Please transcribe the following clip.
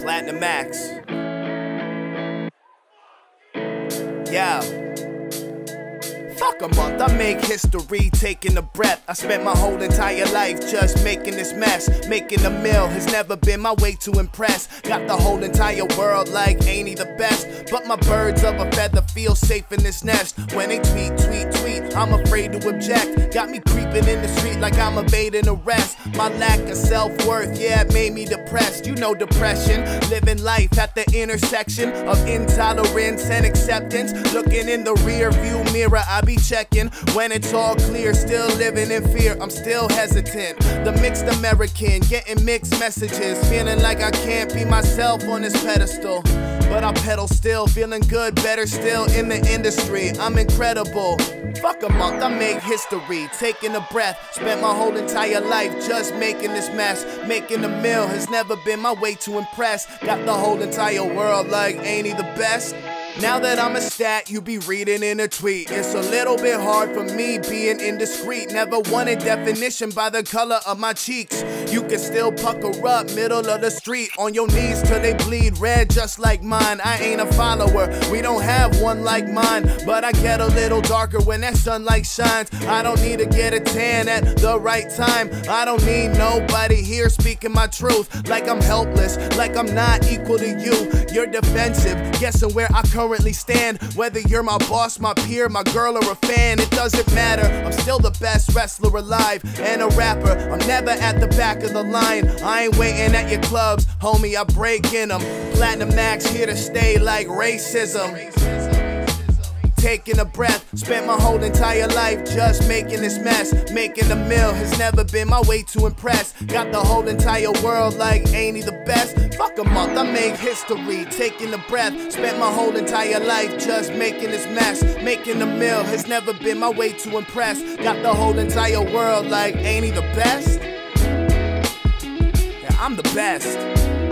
Platinum Max. Yeah. Fuck a month, I make history, taking a breath. I spent my whole entire life just making this mess. Making a meal has never been my way to impress. Got the whole entire world like, ain't he the best? But my birds of a feather feel safe in this nest. When they tweet, tweet, tweet, I'm afraid to object. Got me creeping in the street like I'm evading arrest. My lack of self worth, yeah, it made me depressed. You know, depression, living life at the intersection of intolerance and acceptance. Looking in the rear view mirror, I be checking when it's all clear. Still living in fear, I'm still hesitant. The mixed American, getting mixed messages. Feeling like I can't be myself on this pedestal. But I pedal still, feeling good, better still in the industry. I'm incredible. Fuck a month, I make history. Taking a breath, spent my whole entire life just making this mess. Making a meal has never been my way to impress. Got the whole entire world like, ain't he the best? Now that I'm a stat, you be reading in a tweet. It's a little bit hard for me being indiscreet. Never wanted definition by the color of my cheeks. You can still pucker up, middle of the street, on your knees till they bleed red, just like mine. I ain't a follower, we don't have one like mine. But I get a little darker when that sunlight shines. I don't need to get a tan at the right time. I don't need nobody here speaking my truth. Like I'm helpless, like I'm not equal to you. You're defensive, guessing where I currently stand. Whether you're my boss, my peer, my girl, or a fan, it doesn't matter. I'm still the best wrestler alive and a rapper. I'm never at the back of the line. I ain't waiting at your clubs, homie. I break in them. Platinum Max here to stay like racism taking a breath. Spent my whole entire life just making this mess. Making a meal has never been my way to impress. Got the whole entire world like, ain't he the best? Fuck a month, I make history. Taking a breath. Spent my whole entire life just making this mess. Making a meal has never been my way to impress. Got the whole entire world like, ain't he the best? Yeah, I'm the best.